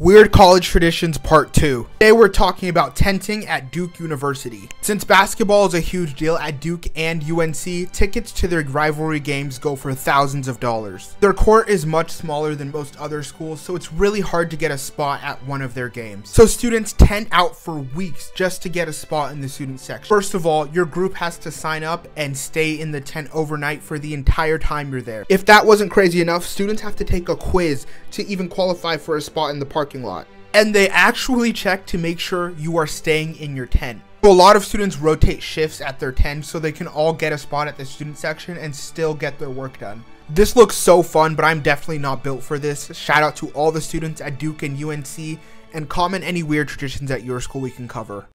Weird College Traditions Part 2. Today we're talking about tenting at Duke University. Since basketball is a huge deal at Duke and UNC, tickets to their rivalry games go for thousands of dollars. Their court is much smaller than most other schools, so it's really hard to get a spot at one of their games. So students tent out for weeks just to get a spot in the student section. First of all, your group has to sign up and stay in the tent overnight for the entire time you're there. If that wasn't crazy enough, students have to take a quiz to even qualify for a spot in the park parking lot. And they actually check to make sure you are staying in your tent. So a lot of students rotate shifts at their tent so they can all get a spot at the student section and still get their work done. This looks so fun, but I'm definitely not built for this. Shout out to all the students at Duke and UNC, and comment any weird traditions at your school we can cover.